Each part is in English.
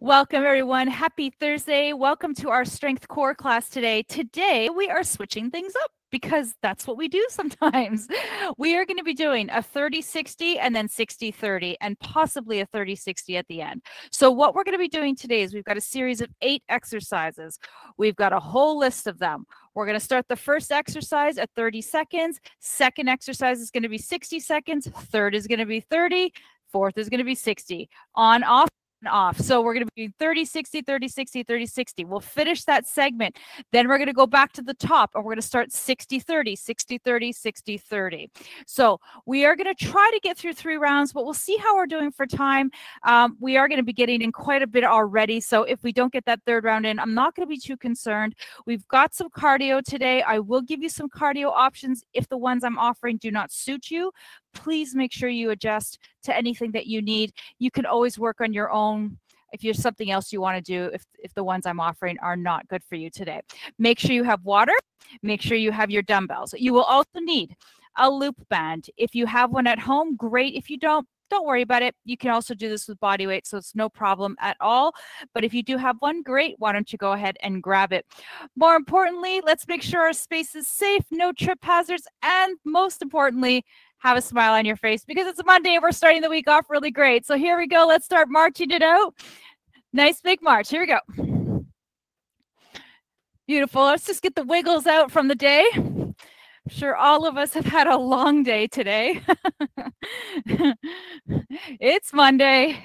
Welcome, everyone. Happy Thursday. Welcome to our Strength Core class today. Today, we are switching things up because that's what we do sometimes. We are going to be doing a 30 60 and then 60 30 and possibly a 30 60 at the end. So, what we're going to be doing today is we've got a series of eight exercises. We've got a whole list of them. We're going to start the first exercise at 30 seconds. Second exercise is going to be 60 seconds. Third is going to be 30. Fourth is going to be 60. On, off, off. So we're going to be 30, 60, 30, 60, 30, 60. We'll finish that segment. Then we're going to go back to the top and we're going to start 60, 30, 60, 30, 60, 30. So we are going to try to get through three rounds, but we'll see how we're doing for time. Um, we are going to be getting in quite a bit already. So if we don't get that third round in, I'm not going to be too concerned. We've got some cardio today. I will give you some cardio options if the ones I'm offering do not suit you, please make sure you adjust to anything that you need. You can always work on your own if there's something else you want to do if, if the ones i'm offering are not good for you today make sure you have water make sure you have your dumbbells you will also need a loop band if you have one at home great if you don't don't worry about it. You can also do this with body weight, so it's no problem at all. But if you do have one, great. Why don't you go ahead and grab it? More importantly, let's make sure our space is safe, no trip hazards, and most importantly, have a smile on your face because it's Monday we're starting the week off really great. So here we go. Let's start marching it out. Nice big march. Here we go. Beautiful. Let's just get the wiggles out from the day. I'm sure all of us have had a long day today. it's Monday.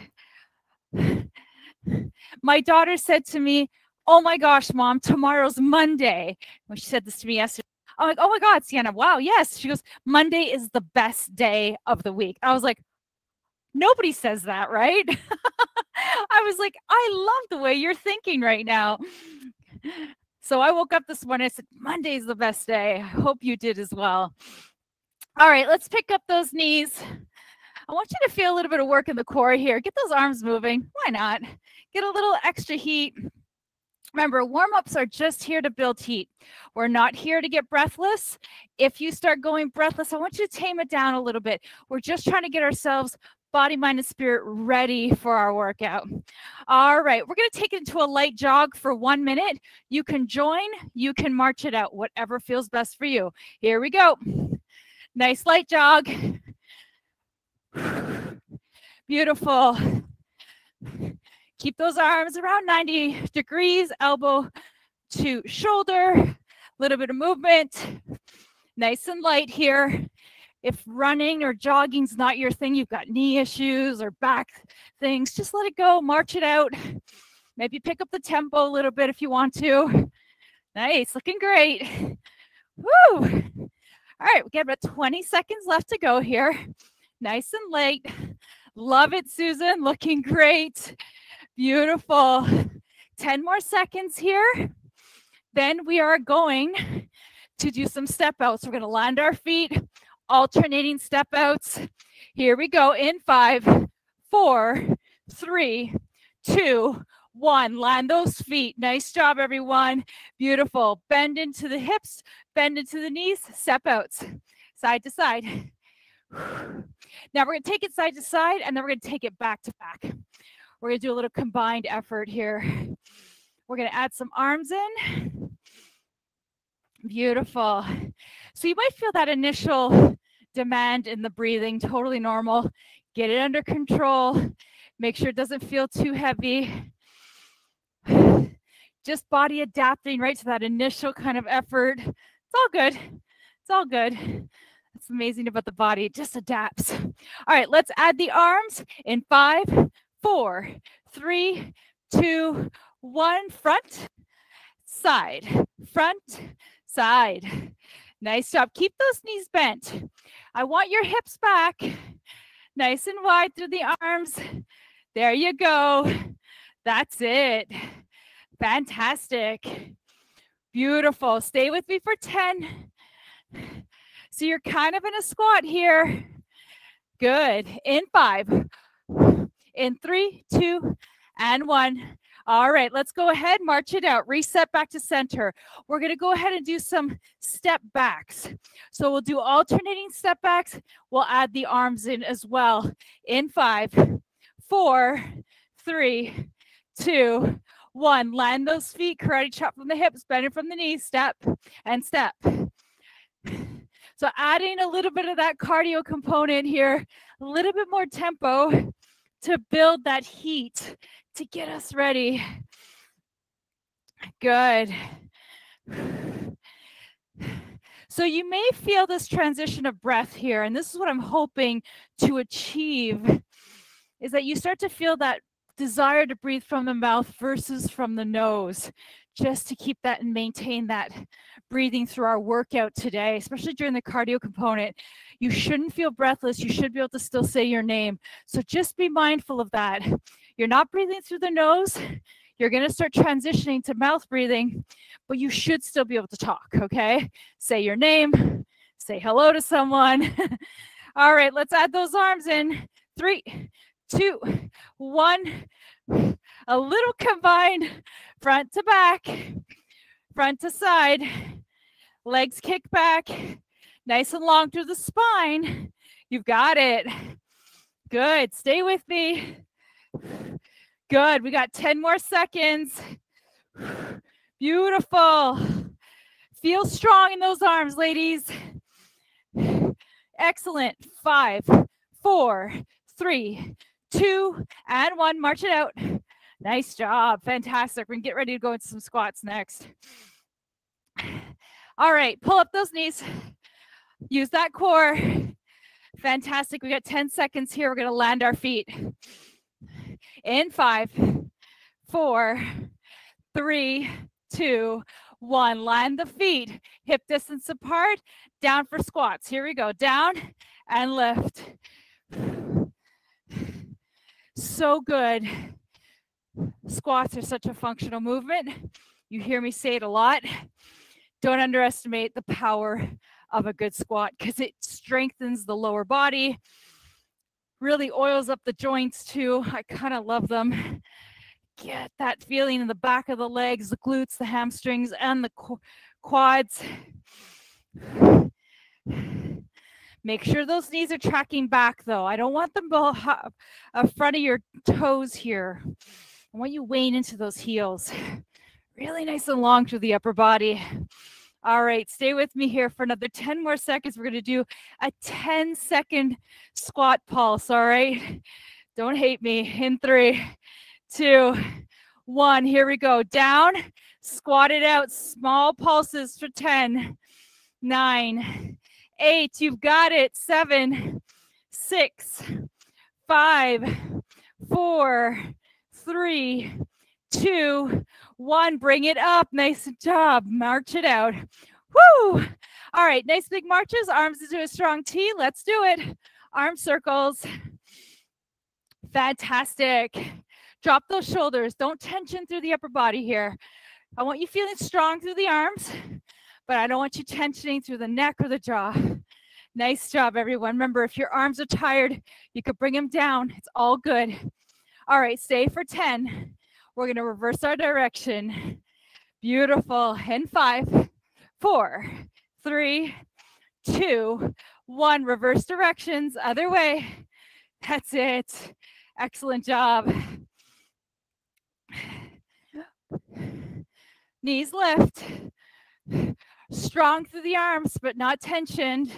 My daughter said to me, Oh my gosh, mom, tomorrow's Monday. When she said this to me yesterday, I'm like, oh my God, Sienna, wow, yes. She goes, Monday is the best day of the week. I was like, nobody says that, right? I was like, I love the way you're thinking right now. So I woke up this morning. I said, Monday's the best day. I hope you did as well. All right, let's pick up those knees. I want you to feel a little bit of work in the core here. Get those arms moving. Why not? Get a little extra heat. Remember, warm ups are just here to build heat. We're not here to get breathless. If you start going breathless, I want you to tame it down a little bit. We're just trying to get ourselves body, mind, and spirit ready for our workout. All right, we're going to take it into a light jog for one minute. You can join, you can march it out, whatever feels best for you. Here we go. Nice light jog. Beautiful. Keep those arms around 90 degrees, elbow to shoulder, a little bit of movement. Nice and light here. If running or jogging's not your thing, you've got knee issues or back things, just let it go, march it out. Maybe pick up the tempo a little bit if you want to. Nice, looking great. Woo! All right, we got about 20 seconds left to go here. Nice and light. Love it, Susan. Looking great. Beautiful. 10 more seconds here. Then we are going to do some step outs. We're going to land our feet, alternating step outs. Here we go in five, four, three, two, one. Land those feet. Nice job, everyone. Beautiful. Bend into the hips, bend into the knees, step outs, side to side. Now we're going to take it side to side and then we're going to take it back to back. We're to do a little combined effort here. We're to add some arms in. Beautiful. So you might feel that initial demand in the breathing, totally normal. Get it under control. Make sure it doesn't feel too heavy. Just body adapting right to that initial kind of effort. It's all good. It's all good. It's amazing about the body. It just adapts. All right, let's add the arms in five, four, three, two, one. Front, side, front, side. Nice job. Keep those knees bent. I want your hips back. Nice and wide through the arms. There you go. That's it. Fantastic. Beautiful. Stay with me for 10. So you're kind of in a squat here. Good. In five, in three, two, and one. All right, let's go ahead, march it out, reset back to center. We're going to go ahead and do some step backs. So we'll do alternating step backs. We'll add the arms in as well. In five, four, three, two, one. Land those feet, karate chop from the hips, bending from the knees, step and step. So adding a little bit of that cardio component here, a little bit more tempo to build that heat to get us ready. Good. So you may feel this transition of breath here, and this is what I'm hoping to achieve is that you start to feel that desire to breathe from the mouth versus from the nose, just to keep that and maintain that breathing through our workout today, especially during the cardio component. You shouldn't feel breathless. You should be able to still say your name. So just be mindful of that. You're not breathing through the nose. You're going to start transitioning to mouth breathing, but you should still be able to talk, okay? Say your name, say hello to someone. All right, let's add those arms in. Three, two, one. A little combined front to back, front to side. Legs kick back, nice and long through the spine. You've got it. Good. Stay with me. Good. We got 10 more seconds. Beautiful. Feel strong in those arms, ladies. Excellent. Five, four, three, two, and one. March it out. Nice job. Fantastic. We're going to get ready to go into some squats next. All right, pull up those knees. Use that core. Fantastic. We got 10 seconds here. We're going to land our feet. In five, four, three, two, one. Land the feet, hip distance apart, down for squats. Here we go. Down and lift. So good. Squats are such a functional movement. You hear me say it a lot. Don't underestimate the power of a good squat because it strengthens the lower body, really oils up the joints too. I kind of love them. Get that feeling in the back of the legs, the glutes, the hamstrings, and the qu- quads. Make sure those knees are tracking back though. I don't want them in front of your toes here. I want you weighing into those heels. Really nice and long through the upper body. All right, stay with me here for another 10 more seconds. We're going to do a 10 second squat pulse. All right, don't hate me. In three, two, one. Here we go. Down, squat it out. Small pulses for 10, nine, eight. You've got it. Seven, six, five, four, three, two, one. Bring it up. Nice job. March it out. Woo! All right, nice big marches. Arms into a strong T. Let's do it. Arm circles. Fantastic. Drop those shoulders. Don't tension through the upper body here. I want you feeling strong through the arms, but I don't want you tensioning through the neck or the jaw. Nice job, everyone. Remember, if your arms are tired, you could bring them down. It's all good. All right, stay for 10. We're going to reverse our direction. Beautiful. In five, four, three, two, one. Reverse directions, other way. That's it. Excellent job. Knees lift. Strong through the arms, but not tensioned.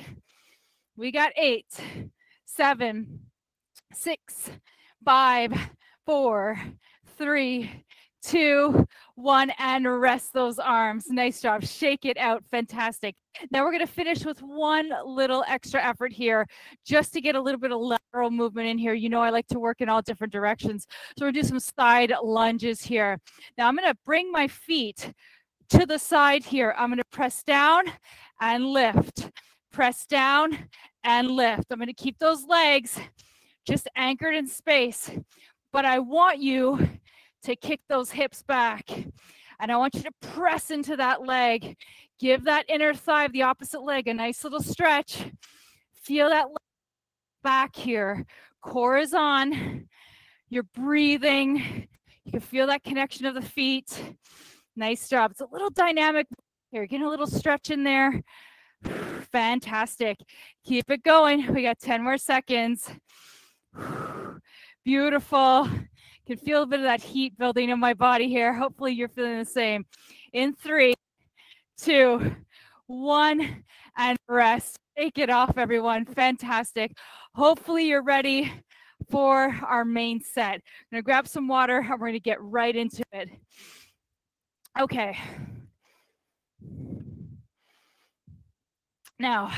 We got eight, seven, six, five, four, three, two, one, and rest those arms. Nice job. Shake it out. Fantastic. Now we're going to finish with one little extra effort here just to get a little bit of lateral movement in here. You know, I like to work in all different directions. So we're going to do some side lunges here. Now I'm going to bring my feet to the side here. I'm going to press down and lift. Press down and lift. I'm going to keep those legs just anchored in space. But I want you to kick those hips back. And I want you to press into that leg. Give that inner thigh of the opposite leg a nice little stretch. Feel that back here. Core is on. You're breathing. You can feel that connection of the feet. Nice job. It's a little dynamic here. Getting a little stretch in there. Fantastic. Keep it going. We got 10 more seconds. Beautiful. Can feel a bit of that heat building in my body here. Hopefully you're feeling the same. In three, two, one, and rest. Take it off, everyone. Fantastic. Hopefully you're ready for our main set. I'm gonna grab some water and we're gonna get right into it. Okay. Now,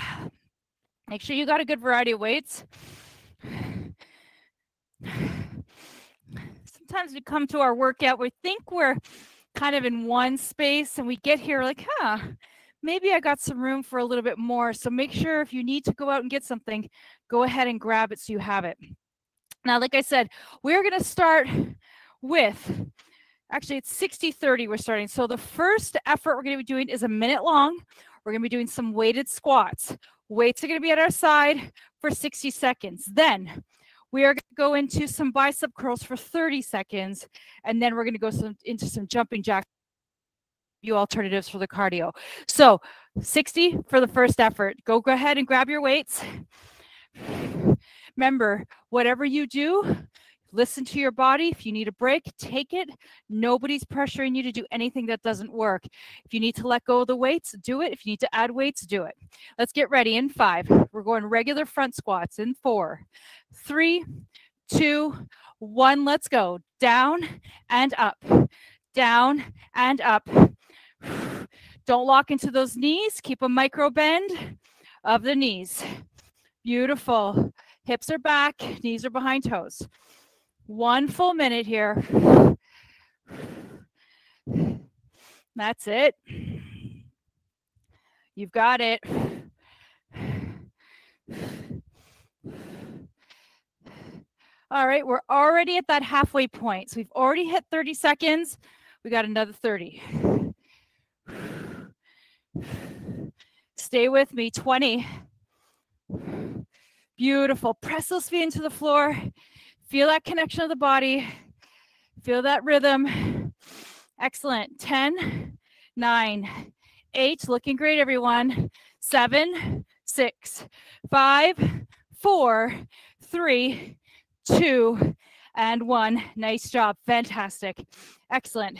make sure you got a good variety of weights. Sometimes we come to our workout, we think we're kind of in one space and we get here like, huh, maybe I got some room for a little bit more. So make sure if you need to go out and get something, go ahead and grab it so you have it. Now, like I said, we're going to start with actually it's 60 30 we're starting. So the first effort we're going to be doing is a minute long. We're going to be doing some weighted squats. Weights are going to be at our side for 60 seconds. Then we are going to go into some bicep curls for 30 seconds, and then we're going to go some, into some jumping jack alternatives for the cardio. So 60 for the first effort. Go, go ahead and grab your weights. Remember, whatever you do, listen to your body. If you need a break, take it. Nobody's pressuring you to do anything that doesn't work. If you need to let go of the weights, do it. If you need to add weights, do it. Let's get ready in five. We're going regular front squats in four, three, two, one. Let's go. Down and up, down and up. Don't lock into those knees. Keep a micro bend of the knees. Beautiful. Hips are back, knees are behind toes. One full minute here. That's it. You've got it. All right, we're already at that halfway point. So we've already hit 30 seconds. We got another 30. Stay with me. 20. Beautiful. Press those feet into the floor. Feel that connection of the body. Feel that rhythm. Excellent. 10, 9, 8. Looking great, everyone. 7, 6, 5, 4, 3, 2, and 1. Nice job. Fantastic. Excellent.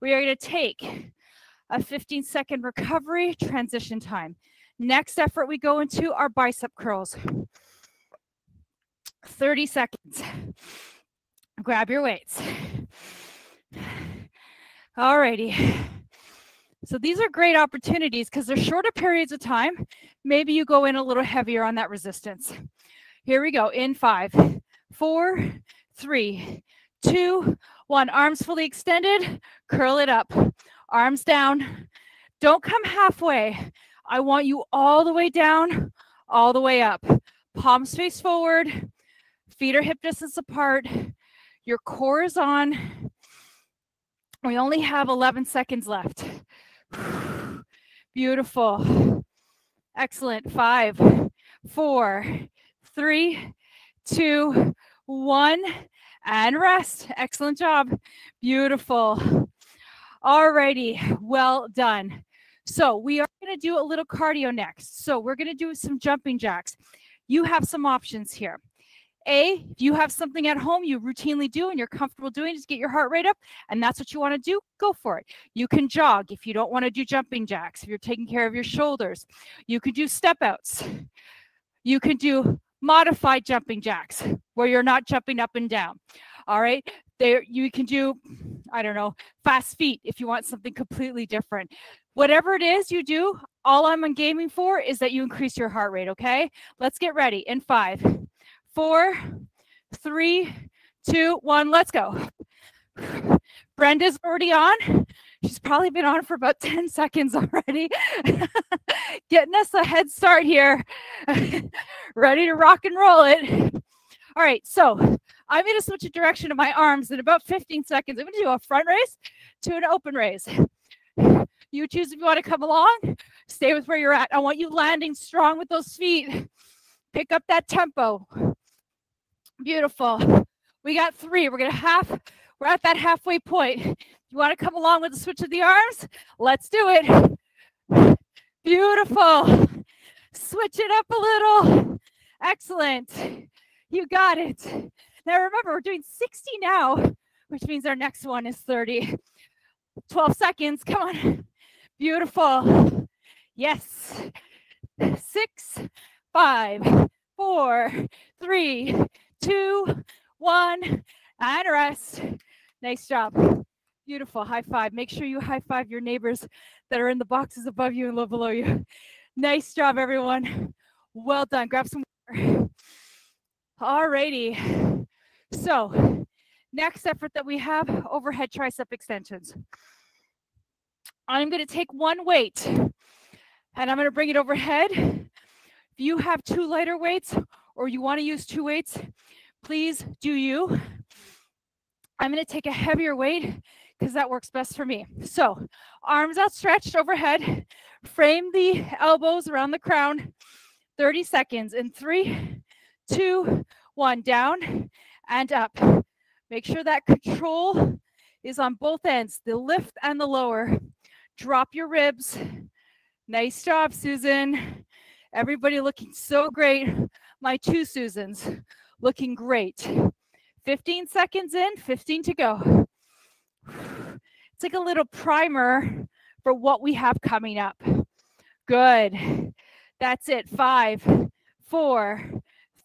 We are going to take a 15 second recovery transition time. Next effort we go into our bicep curls. 30 seconds. Grab your weights. Alrighty. So these are great opportunities because they're shorter periods of time. Maybe you go in a little heavier on that resistance. Here we go. In five, four, three, two, one. Arms fully extended. Curl it up. Arms down. Don't come halfway. I want you all the way down, all the way up. Palms face forward, feet are hip distance apart. Your core is on. We only have 11 seconds left. Beautiful. Excellent. Five, four, three, two, one, and rest. Excellent job. Beautiful. Alrighty. Well done. So we are going to do a little cardio next. So we're going to do some jumping jacks. You have some options here. A, if you have something at home you routinely do and you're comfortable doing, just get your heart rate up, and that's what you want to do, go for it. You can jog if you don't want to do jumping jacks, if you're taking care of your shoulders. You can do step outs. You can do modified jumping jacks where you're not jumping up and down. All right. There you can do, I don't know, fast feet if you want something completely different whatever it is you do, all I'm gaming for is that you increase your heart rate. Okay. Let's get ready in five, four, three, two, one. Let's go. Brenda's already on. She's probably been on for about 10 seconds already. Getting us a head start here. Ready to rock and roll it. All right, so I'm going to switch the direction of my arms in about 15 seconds. I'm going to do a front raise to an open raise. You choose if you want to come along, stay with where you're at. I want you landing strong with those feet. Pick up that tempo. Beautiful. We got three. We're to half, we're at that halfway point. You want to come along with the switch of the arms? Let's do it. Beautiful. Switch it up a little. Excellent. You got it. Now remember, we're doing 60 now, which means our next one is 30. 12 seconds. Come on. Beautiful. Yes. Six, five, four, three, two, one, and rest. Nice job. Beautiful. High five. Make sure you high five your neighbors that are in the boxes above you and low below you. Nice job, everyone. Well done. Grab some water. All righty. So, next effort that we have overhead tricep extensions. I'm going to take one weight and I'm going to bring it overhead. If you have two lighter weights or you want to use two weights, please do you. I'm going to take a heavier weight because that works best for me. So, arms outstretched overhead, frame the elbows around the crown. 30 seconds in three, two, one, down and up. Make sure that control is on both ends, the lift and the lower. Drop your ribs. Nice job, Susan. Everybody looking so great. My two Susans looking great. 15 seconds in, 15 to go. It's like a little primer for what we have coming up. Good. That's it. Five, four,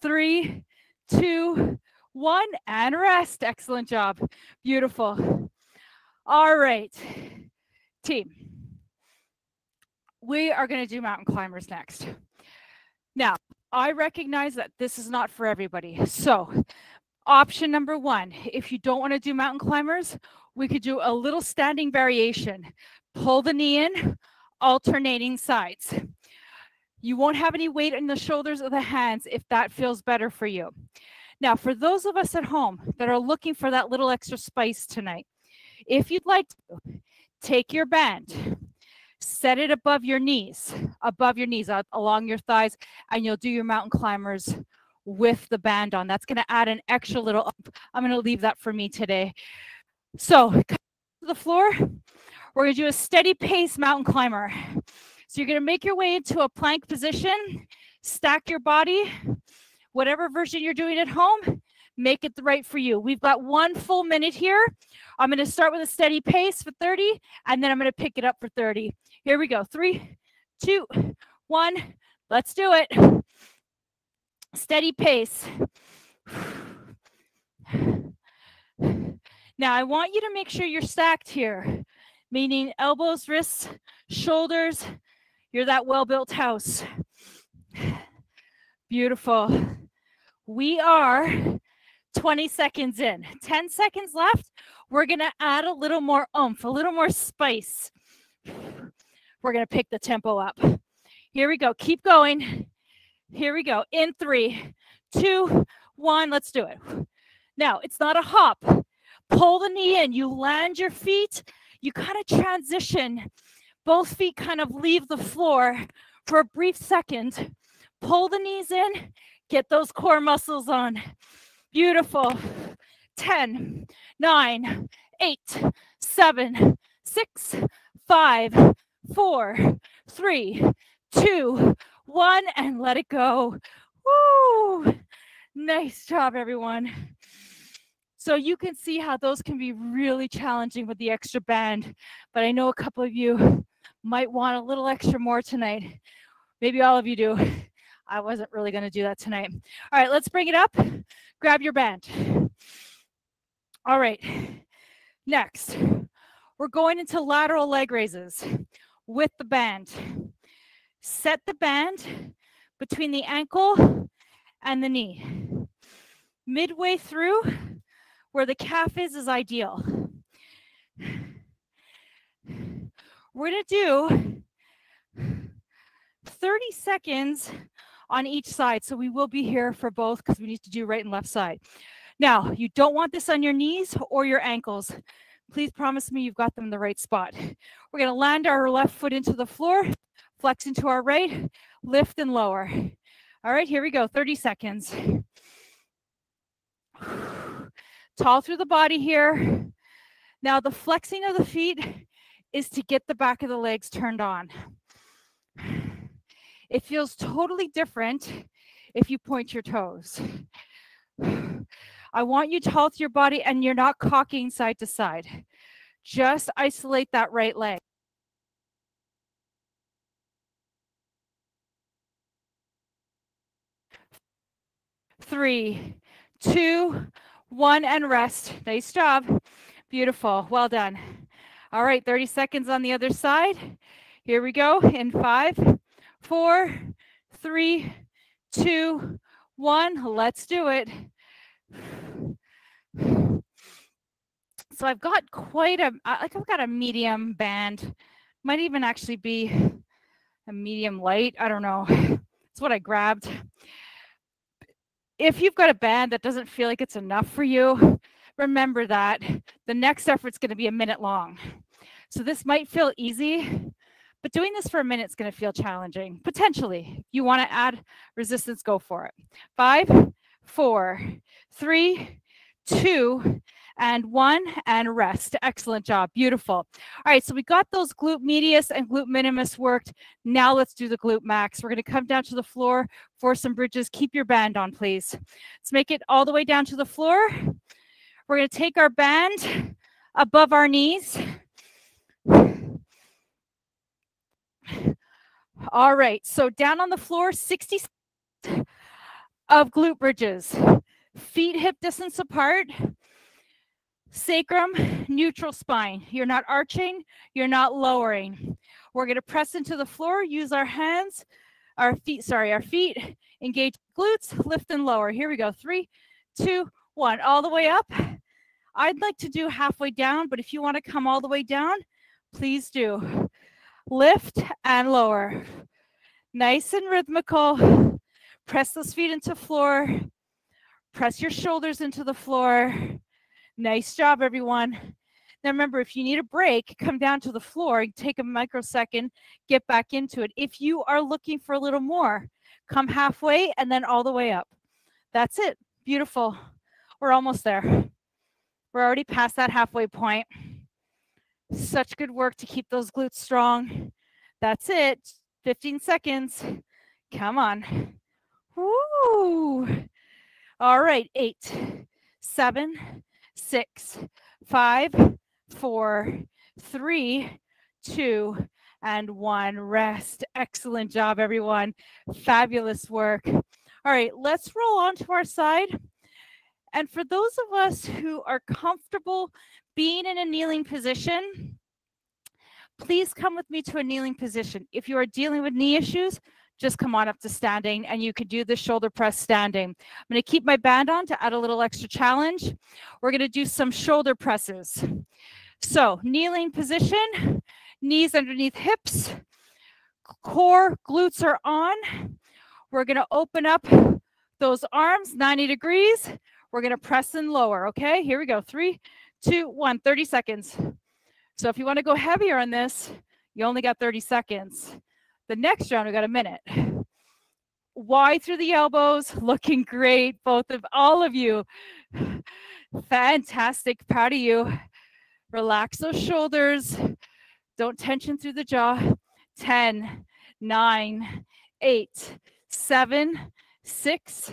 three, two, one, and rest. Excellent job. Beautiful. All right, team. We are going to do mountain climbers next. Now, I recognize that this is not for everybody. So, option number one if you don't want to do mountain climbers, we could do a little standing variation. Pull the knee in, alternating sides. You won't have any weight in the shoulders or the hands if that feels better for you. Now, for those of us at home that are looking for that little extra spice tonight, if you'd like to, take your band, set it above your knees, above your knees, along your thighs, and you'll do your mountain climbers with the band on. That's going to add an extra little, I'm going to leave that for me today. So, to the floor, we're going to do a steady pace mountain climber. So, you're going to make your way into a plank position, stack your body, whatever version you're doing at home, make it right for you. We've got one full minute here. I'm going to start with a steady pace for 30, and then I'm going to pick it up for 30. Here we go. Three, two, one. Let's do it. Steady pace. Now, I want you to make sure you're stacked here, meaning elbows, wrists, shoulders. You're that well built house. Beautiful. We are 20 seconds in, 10 seconds left. We're going to add a little more oomph, a little more spice. We're going to pick the tempo up. Here we go. Keep going. Here we go. In three, two, one. Let's do it. Now, it's not a hop pull the knee in, you land your feet, you kind of transition. Both feet kind of leave the floor for a brief second. Pull the knees in, get those core muscles on. Beautiful. 10, 9, 8, 7, 6, 5, 4, 3, 2, 1, and let it go. Woo! Nice job, everyone. So you can see how those can be really challenging with the extra band. But I know a couple of you might want a little extra more tonight. Maybe all of you do. I wasn't really going to do that tonight. All right, let's bring it up. Grab your band. All right. Next, we're going into lateral leg raises with the band. Set the band between the ankle and the knee. Midway through, where the calf is is ideal. We're to do 30 seconds on each side. So we will be here for both because we need to do right and left side. Now, you don't want this on your knees or your ankles. Please promise me you've got them in the right spot. We're going to land our left foot into the floor, flex into our right, lift and lower. All right, here we go. 30 seconds tall through the body here. Now the flexing of the feet is to get the back of the legs turned on. It feels totally different if you point your toes. I want you to halt your body and you're not cocking side to side. Just isolate that right leg. Three, two, one, and rest. Nice job. Beautiful. Well done. All right, 30 seconds on the other side. Here we go in five, four, three, two, one. Let's do it. So I've got quite a, like I've got a medium band. Might even actually be a medium light. I don't know. It's what I grabbed. If you've got a band that doesn't feel like it's enough for you, remember that the next effort's going to be a minute long. So this might feel easy, but doing this for a minute is going to feel challenging. Potentially, you want to add resistance, go for it. Five, four, three, two, and one, and rest. Excellent job. Beautiful. All right, so we got those glute medius and glute minimus worked. Now let's do the glute max. We're going to come down to the floor for some bridges. Keep your band on, please. Let's make it all the way down to the floor. We're going to take our band above our knees. All right, so down on the floor, 60 of glute bridges. Feet hip distance apart. Sacrum, neutral spine. You're not arching, you're not lowering. We're going to press into the floor, use our hands, our feet, sorry, our feet, engage glutes, lift and lower. Here we go. Three, two, one. All the way up. I'd like to do halfway down, but if you want to come all the way down, please do. Lift and lower. Nice and rhythmical. Press those feet into floor. Press your shoulders into the floor. Nice job, everyone. Now remember, if you need a break, come down to the floor, take a microsecond, get back into it. If you are looking for a little more, come halfway and then all the way up. That's it. Beautiful. We're almost there. We're already past that halfway point. Such good work to keep those glutes strong. That's it. 15 seconds. Come on. Woo. All right. Eight, seven, six, five, four, three, two, and one. Rest. Excellent job, everyone. Fabulous work. All right, let's roll on to our side. And for those of us who are comfortable being in a kneeling position, please come with me to a kneeling position. If you are dealing with knee issues, just come on up to standing and you can do the shoulder press standing. I'm going to keep my band on to add a little extra challenge. We're going to do some shoulder presses. So kneeling position, knees underneath hips, core, glutes are on. We're going to open up those arms 90 degrees. We're going to press and lower. Okay, here we go. Three, two, one, 30 seconds. So if you want to go heavier on this, you only got 30 seconds. The next round, we got a minute. Wide through the elbows, looking great, both of all of you. Fantastic, proud of you. Relax those shoulders. Don't tension through the jaw. 10, 9, 8, 7, 6,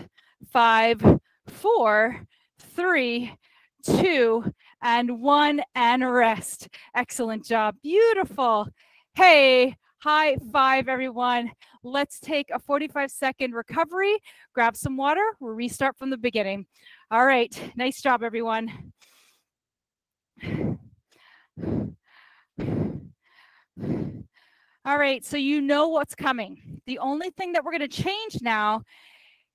5, four, three, two, and one, and rest. Excellent job. Beautiful. Hey, high five, everyone. Let's take a 45 second recovery, grab some water, we'll restart from the beginning. All right, nice job, everyone. All right, so you know what's coming. The only thing that we're going to change now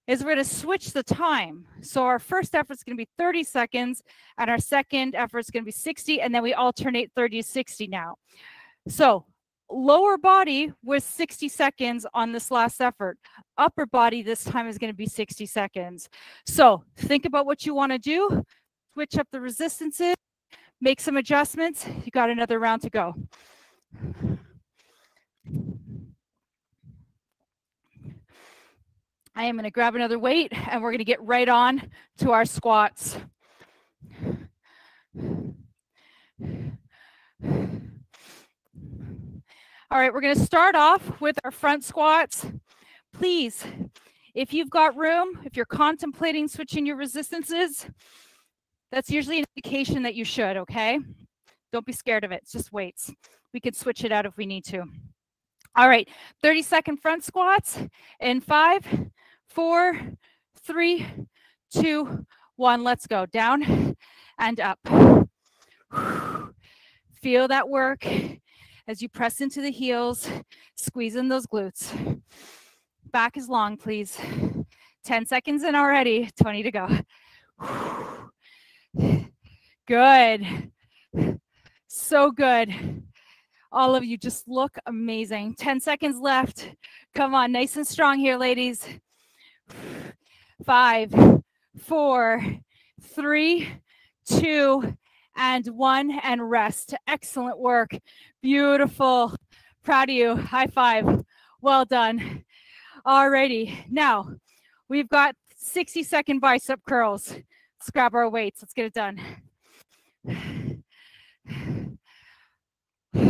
is we're going to switch the time. So our first effort is going to be 30 seconds and our second effort is going to be 60 and then we alternate 30 to 60 now. So lower body was 60 seconds on this last effort. Upper body this time is going to be 60 seconds. So think about what you want to do. Switch up the resistances, make some adjustments. You got another round to go. I am going to grab another weight and we're going to get right on to our squats. All right, we're going to start off with our front squats. Please, If you've got room, if you're contemplating switching your resistances, that's usually an indication that you should, okay? Don't be scared of it. It's just weights. We could switch it out if we need to. All right, 30 second front squats in five, four, three, two, one. Let's go. Down and up. Feel that work as you press into the heels, squeeze in those glutes. Back is long, please. 10 seconds in already, 20 to go. Good. So good. All of you just look amazing. 10 seconds left. Come on, nice and strong here, ladies. Five, four, three, two, and one, and rest. Excellent work. Beautiful. Proud of you. High five. Well done. Alrighty. Now we've got 60 second bicep curls. Let's grab our weights. Let's get it done.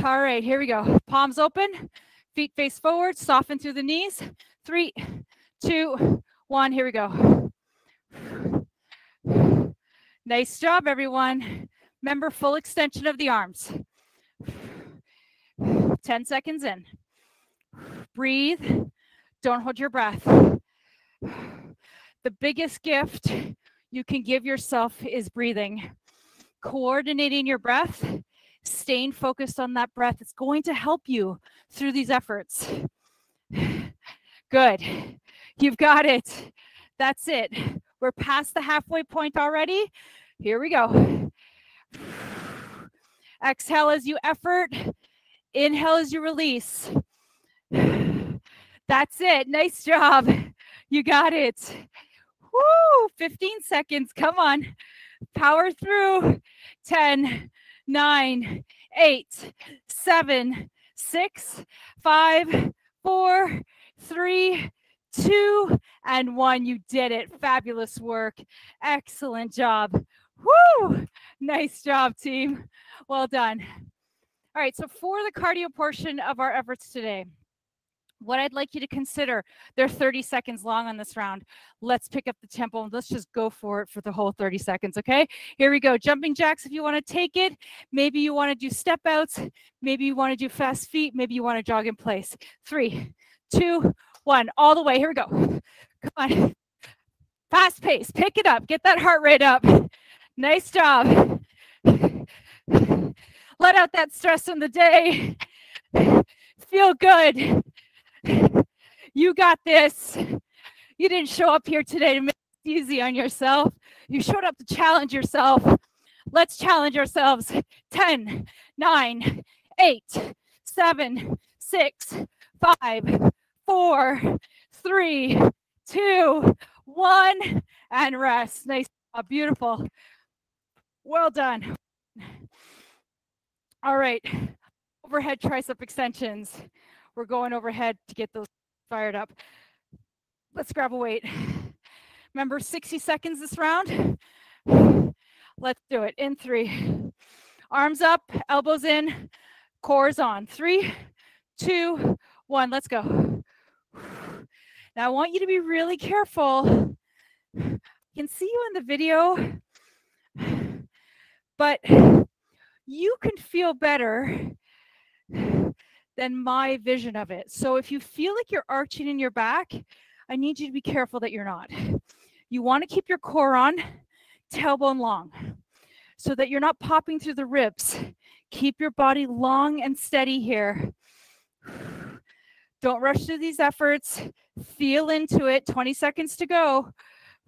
All right, here we go. Palms open, feet face forward, soften through the knees. Three, two, one. Here we go. Nice job, everyone. Remember, full extension of the arms. 10 seconds in. Breathe. Don't hold your breath. The biggest gift you can give yourself is breathing. Coordinating your breath, staying focused on that breath, it's going to help you through these efforts. Good. You've got it. That's it. We're past the halfway point already. Here we go. Exhale as you effort. Inhale as you release. That's it. Nice job. You got it. Woo! 15 seconds. Come on. Power through. 10, 9, 8, 7, 6, 5, 4, 3, 2, and 1. You did it. Fabulous work. Excellent job. Woo! Nice job, team. Well done. All right, so for the cardio portion of our efforts today, what I'd like you to consider, they're 30 seconds long on this round. Let's pick up the tempo and let's just go for it for the whole 30 seconds, okay? Here we go. Jumping jacks if you want to take it. Maybe you want to do step outs. Maybe you want to do fast feet. Maybe you want to jog in place. Three, two, one. All the way. Here we go. Come on. Fast pace. Pick it up. Get that heart rate up. Nice job. Let out that stress in the day. Feel good. You got this. You didn't show up here today to make it easy on yourself. You showed up to challenge yourself. Let's challenge ourselves. 10, 9, 8, 7, 6, 5, 4, 3, 2, 1, and rest. Nice, beautiful. Well done. All right, overhead tricep extensions. We're going overhead to get those fired up. Let's grab a weight. Remember 60 seconds this round? Let's do it in three. Arms up, elbows in, cores on. Three, two, one. Let's go. Now I want you to be really careful. I can see you in the video, but you can feel better than my vision of it. So if you feel like you're arching in your back, I need you to be careful that you're not. You want to keep your core on, tailbone long, so that you're not popping through the ribs. Keep your body long and steady here. Don't rush through these efforts. Feel into it. 20 seconds to go.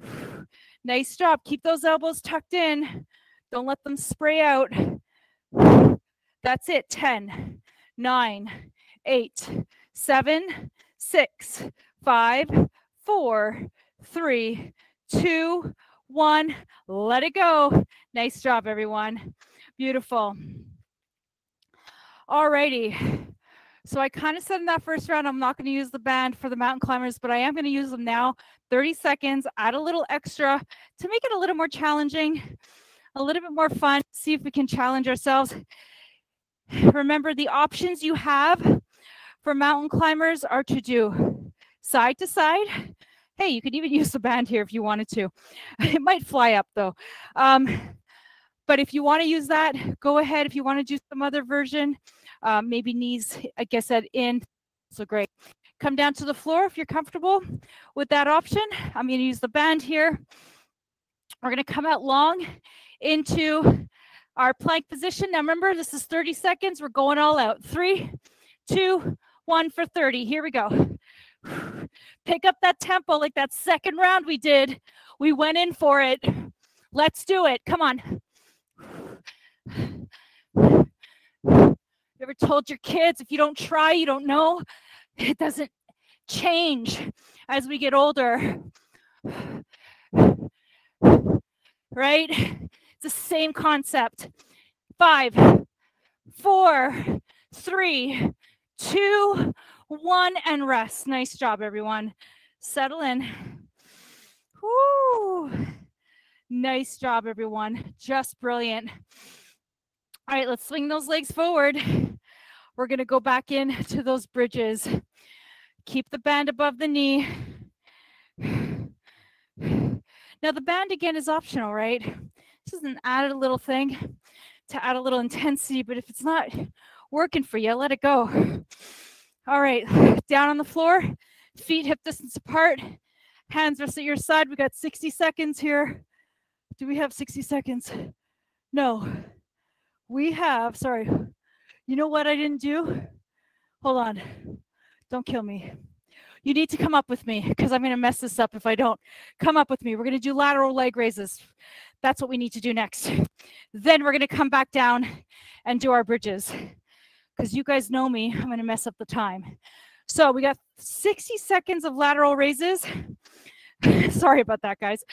Nice job. Keep those elbows tucked in. Don't let them spray out. That's it. 10, 9, 8, 7, 6, 5, 4, 3, 2, 1. Let it go. Nice job, everyone. Beautiful. All righty. So I kind of said in that first round, I'm not going to use the band for the mountain climbers, but I am going to use them now. 30 seconds, add a little extra to make it a little more challenging, a little bit more fun, see if we can challenge ourselves. Remember the options you have for mountain climbers are to do side to side, Hey, you could even use the band here if you wanted to. It might fly up though. Um, but if you want to use that, go ahead. If you want to do some other version, um, maybe knees, I guess that in, so great. Come down to the floor if you're comfortable with that option. I'm going to use the band here. We're going to come out long into our plank position. Now remember, this is 30 seconds. We're going all out. Three, two, one for 30. Here we go. Pick up that tempo like that second round we did. We went in for it. Let's do it. Come on. You ever told your kids if you don't try, you don't know? It doesn't change as we get older. Right? It's the same concept. Five, four, three, two, one, and rest. Nice job, everyone. Settle in. Woo. Nice job, everyone. Just brilliant. All right, let's swing those legs forward. We're going to go back in to those bridges. Keep the band above the knee. Now, the band again is optional, right? This is an added little thing to add a little intensity, but if it's not working for you, let it go. All right, down on the floor, feet hip distance apart, hands rest at your side. We got 60 seconds here. Do we have 60 seconds? No. We have, sorry. You know what I didn't do? Hold on. Don't kill me. You need to come up with me because I'm going to mess this up if I don't. Come up with me. We're going to do lateral leg raises. That's what we need to do next. Then we're going to come back down and do our bridges because you guys know me. I'm going to mess up the time. So we got 60 seconds of lateral raises. Sorry about that, guys.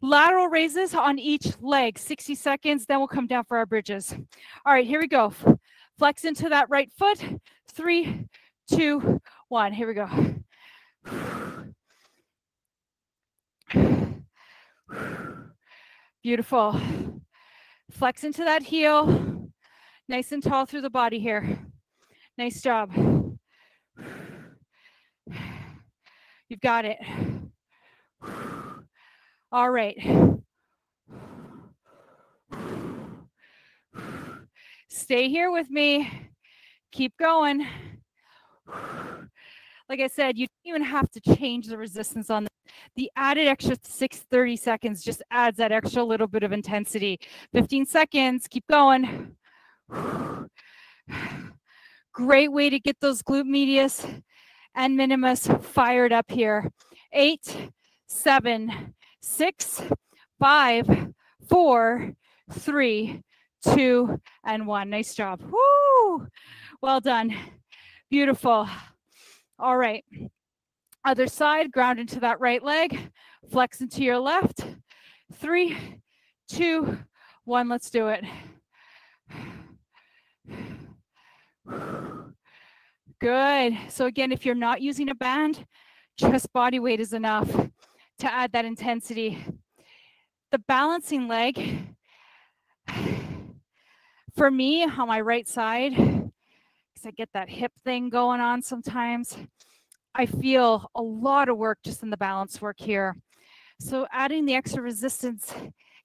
Lateral raises on each leg, 60 seconds. Then we'll come down for our bridges. All right, here we go. Flex into that right foot. Three, two, one. Here we go. Beautiful. Flex into that heel. Nice and tall through the body here. Nice job. You've got it. All right. Stay here with me. Keep going. Like I said, you don't even have to change the resistance on the, the added extra 630 seconds just adds that extra little bit of intensity. 15 seconds, keep going. Great way to get those glute medius and minimus fired up here. Eight, seven, six, five, four, three, two, and one. Nice job. Woo! Well done. Beautiful. All right. Other side, ground into that right leg, flex into your left. Three, two, one. Let's do it. Good. So again, if you're not using a band, just body weight is enough to add that intensity. The balancing leg, for me on my right side, because I get that hip thing going on sometimes, I feel a lot of work just in the balance work here. So adding the extra resistance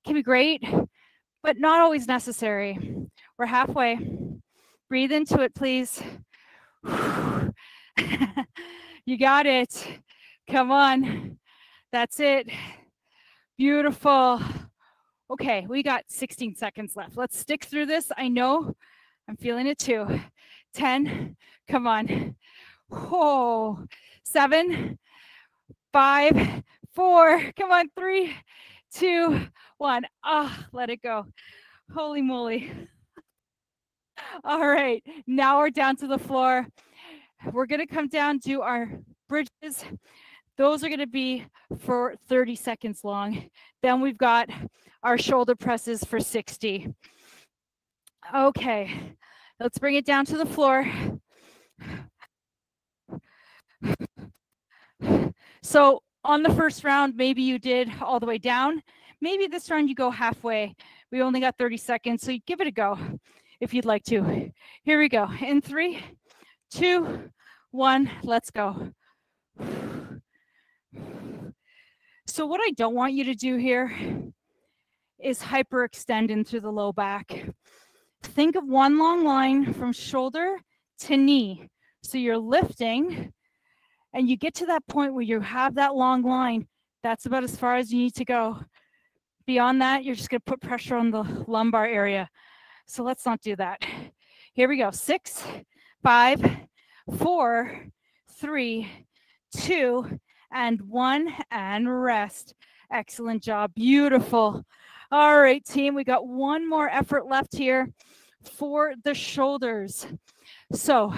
can be great, but not always necessary. We're halfway. Breathe into it, please. you got it. Come on. That's it. Beautiful. Okay, we got 16 seconds left. Let's stick through this. I know I'm feeling it too. 10, come on. Oh, seven, five, four, come on, three, two, one. Ah, oh, let it go. Holy moly. All right, now we're down to the floor. We're going to come down, do our bridges. Those are going to be for 30 seconds long. Then we've got our shoulder presses for 60. Okay, let's bring it down to the floor. So on the first round, maybe you did all the way down. Maybe this round you go halfway. We only got 30 seconds, so give it a go if you'd like to. Here we go. In three, two, one, let's go. So what I don't want you to do here is hyperextend into the low back. Think of one long line from shoulder to knee. So you're lifting and you get to that point where you have that long line. That's about as far as you need to go. Beyond that, you're just going to put pressure on the lumbar area. So let's not do that. Here we go. Six, five, four, three, two, and one, and rest. Excellent job. Beautiful. All right, team, we got one more effort left here for the shoulders. So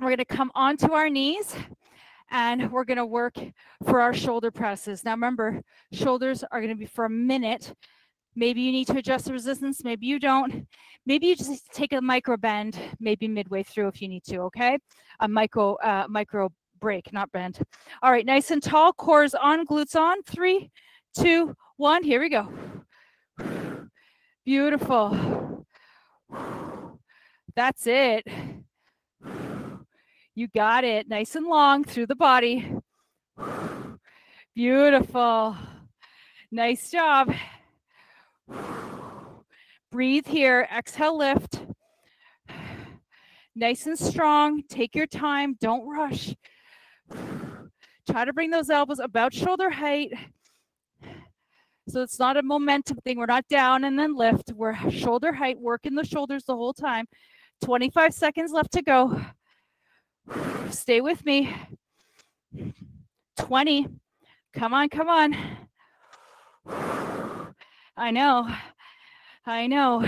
we're going to come onto our knees and we're going to work for our shoulder presses. Now remember, shoulders are going to be for a minute. Maybe you need to adjust the resistance, maybe you don't. Maybe you just take a micro bend, maybe midway through if you need to, okay? A micro uh, micro break, not bend. All right, nice and tall, cores on, glutes on. Three, two, one. Here we go. Beautiful. That's it. You got it. Nice and long through the body. Beautiful. Nice job. Breathe here. Exhale, lift. Nice and strong. Take your time. Don't rush. Try to bring those elbows about shoulder height. So it's not a momentum thing. We're not down and then lift. We're shoulder height, working the shoulders the whole time. 25 seconds left to go. Stay with me. 20. Come on, come on. I know. I know.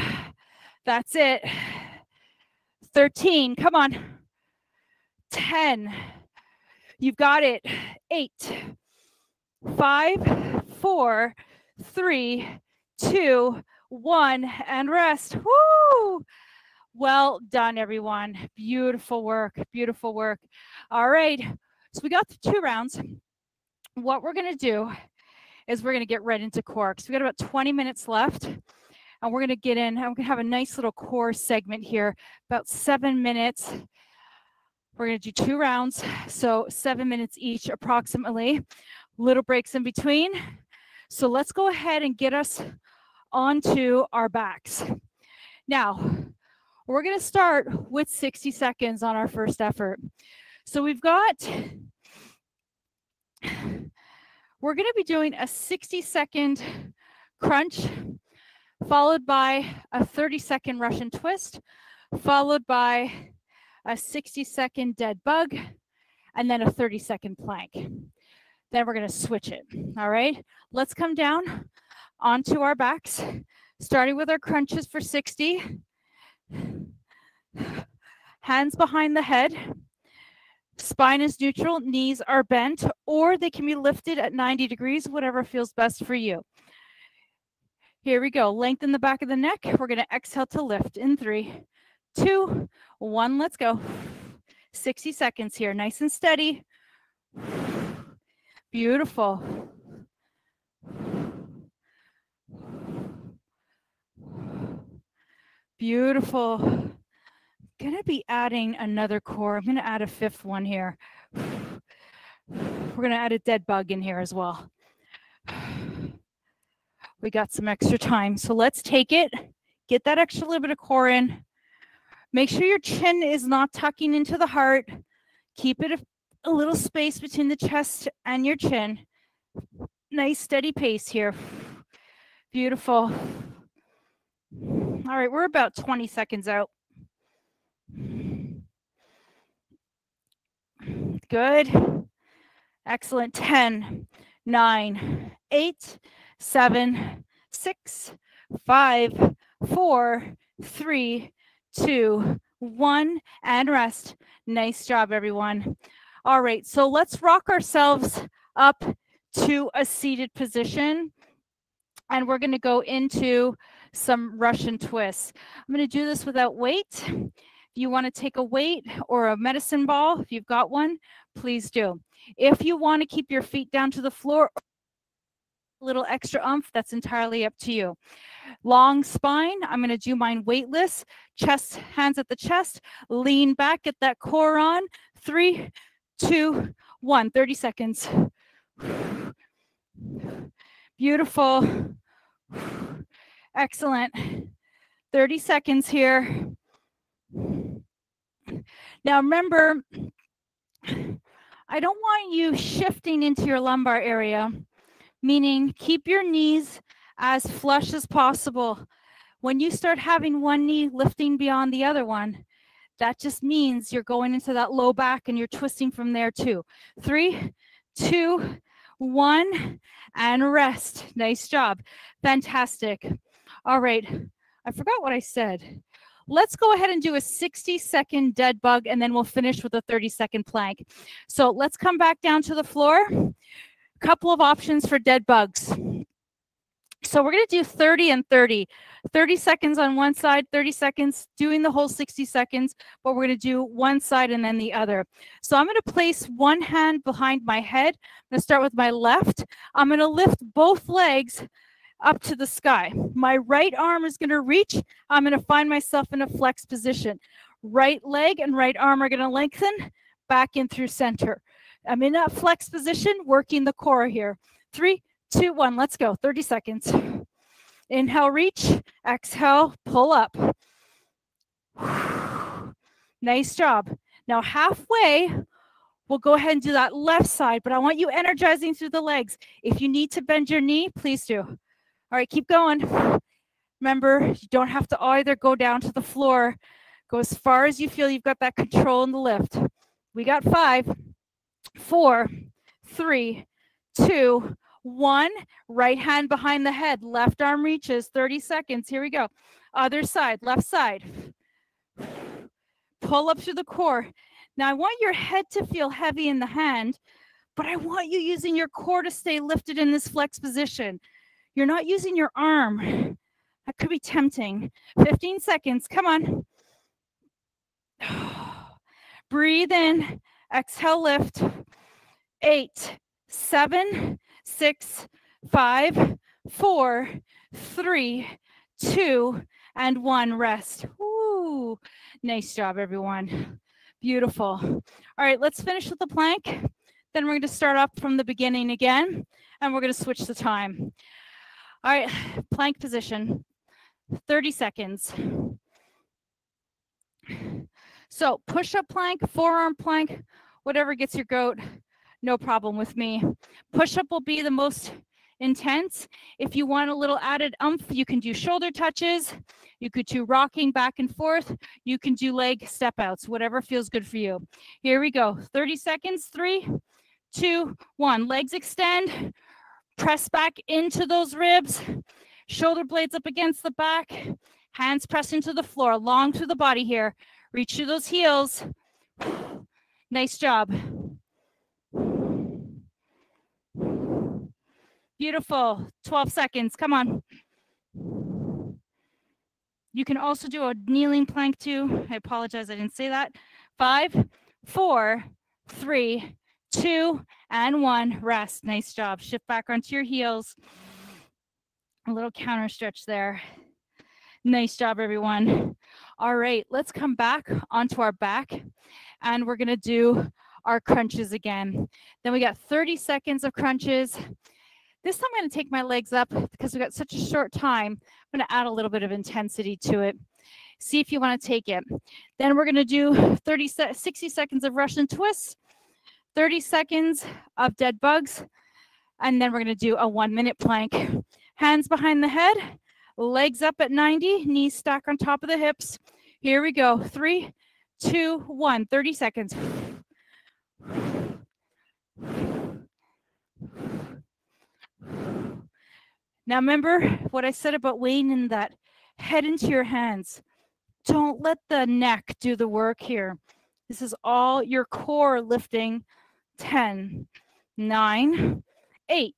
That's it. 13. Come on. 10. You've got it. Eight, five, four, three, two, one, and rest. Woo! Well done, everyone. Beautiful work. Beautiful work. All right. So we got two rounds. What we're going to do is we're going to get right into core. So we got about 20 minutes left. And we're going to get in. I'm going to have a nice little core segment here, about seven minutes. We're going to do two rounds, so seven minutes each approximately. Little breaks in between. So let's go ahead and get us onto our backs. Now, we're going to start with 60 seconds on our first effort. So we've got, we're going to be doing a 60 second crunch, followed by a 30 second Russian twist, followed by a 60 second dead bug, and then a 30 second plank. Then we're to switch it. All right. Let's come down onto our backs, starting with our crunches for 60. Hands behind the head. Spine is neutral, knees are bent, or they can be lifted at 90 degrees, whatever feels best for you. Here we go. Lengthen the back of the neck. We're to exhale to lift in three, two, one. Let's go. 60 seconds here. Nice and steady. Beautiful. Beautiful. Gonna be adding another core. I'm gonna add a fifth one here. We're gonna add a dead bug in here as well. We got some extra time. So let's take it, get that extra little bit of core in. Make sure your chin is not tucking into the heart. Keep it a, a little space between the chest and your chin. Nice steady pace here. Beautiful. All right, we're about 20 seconds out. Good. Excellent. 10, 9, 8, 7, 6, 5, 4, 3, two, one, and rest. Nice job, everyone. All right, so let's rock ourselves up to a seated position. And we're going to go into some Russian twists. I'm going to do this without weight. If you want to take a weight or a medicine ball, if you've got one, please do. If you want to keep your feet down to the floor, a little extra umph, that's entirely up to you. Long spine, I'm going to do mine weightless. Chest, hands at the chest. Lean back, get that core on. Three, two, one, 30 seconds. Beautiful. Excellent. 30 seconds here. Now remember, I don't want you shifting into your lumbar area, meaning keep your knees as flush as possible. When you start having one knee lifting beyond the other one, that just means you're going into that low back and you're twisting from there too. Three, two, one, and rest. Nice job. Fantastic. All right. I forgot what I said. Let's go ahead and do a 60 second dead bug and then we'll finish with a 30 second plank. So let's come back down to the floor. Couple of options for dead bugs. So we're going to do 30 and 30. 30 seconds on one side, 30 seconds doing the whole 60 seconds, but we're going to do one side and then the other. So I'm going to place one hand behind my head. I'm going to start with my left. I'm going to lift both legs up to the sky. My right arm is going to reach. I'm going to find myself in a flex position. Right leg and right arm are going to lengthen back in through center. I'm in that flex position, working the core here. Three, two, one. Let's go. 30 seconds. Inhale, reach. Exhale, pull up. nice job. Now, halfway, we'll go ahead and do that left side, but I want you energizing through the legs. If you need to bend your knee, please do. All right, keep going. Remember, you don't have to either go down to the floor. Go as far as you feel you've got that control in the lift. We got five, four, three, two, one, right hand behind the head, left arm reaches, 30 seconds. Here we go. Other side, left side. Pull up through the core. Now I want your head to feel heavy in the hand, but I want you using your core to stay lifted in this flex position. You're not using your arm. That could be tempting. 15 seconds. Come on. Breathe in. Exhale, lift. Eight, seven, six, five, four, three, two, and one. Rest. Ooh, nice job, everyone. Beautiful. All right, let's finish with the plank. Then we're going to start up from the beginning again, and we're going to switch the time. All right, plank position, 30 seconds. So push up plank, forearm plank, whatever gets your goat no problem with me. Push up will be the most intense. If you want a little added umph, you can do shoulder touches. You could do rocking back and forth. You can do leg step outs, whatever feels good for you. Here we go. 30 seconds. Three, two, one. Legs extend. Press back into those ribs. Shoulder blades up against the back. Hands press into the floor. Long through the body here. Reach to those heels. Nice job. Beautiful. 12 seconds. Come on. You can also do a kneeling plank too. I apologize, I didn't say that. Five, four, three, two, and one. Rest. Nice job. Shift back onto your heels. A little counter stretch there. Nice job, everyone. All right, let's come back onto our back and we're gonna do our crunches again. Then we got 30 seconds of crunches. This time I'm to take my legs up because we got such a short time. I'm to add a little bit of intensity to it. See if you want to take it. Then we're to do 30, 60 seconds of Russian twists, 30 seconds of dead bugs, and then we're to do a one minute plank. Hands behind the head, legs up at 90, knees stack on top of the hips. Here we go. Three, two, one. 30 seconds. Now, remember what I said about weighing in that head into your hands. Don't let the neck do the work here. This is all your core lifting. 10, 9, 8,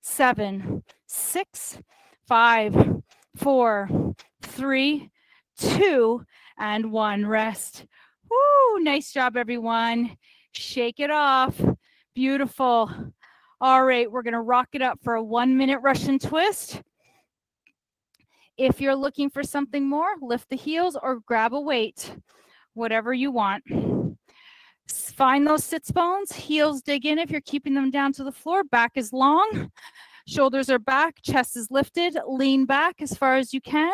7, 6, 5, 4, 3, 2, and 1. Rest. Woo! Nice job, everyone. Shake it off. Beautiful. All right, we're going to rock it up for a one minute Russian twist. If you're looking for something more, lift the heels or grab a weight, whatever you want. Find those sits bones, heels dig in if you're keeping them down to the floor. Back is long, shoulders are back, chest is lifted. Lean back as far as you can.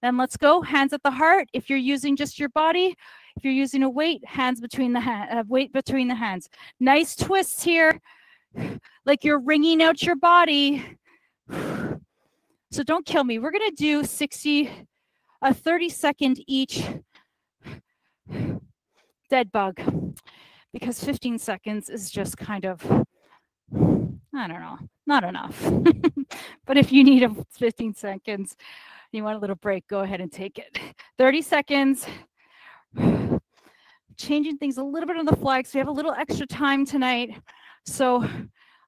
Then let's go. Hands at the heart. If you're using just your body, if you're using a weight, hands between the hand, uh, weight between the hands. Nice twists here, like you're wringing out your body. So don't kill me. We're gonna do 60, a 30 second each dead bug because 15 seconds is just kind of I don't know, not enough. but if you need a 15 seconds, you want a little break, go ahead and take it. 30 seconds. Changing things a little bit on the fly because we have a little extra time tonight. So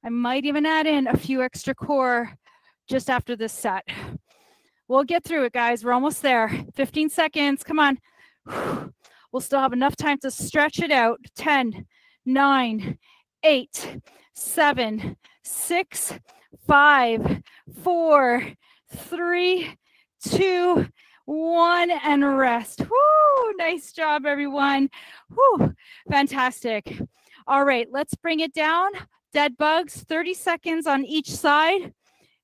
I might even add in a few extra core just after this set. We'll get through it, guys. We're almost there. 15 seconds. Come on. We'll still have enough time to stretch it out. 10, 9, 8, 7, 6, 5, 4, 3, 2, 1, and rest. Woo! Nice job, everyone. Woo! Fantastic. All right, let's bring it down. Dead bugs, 30 seconds on each side.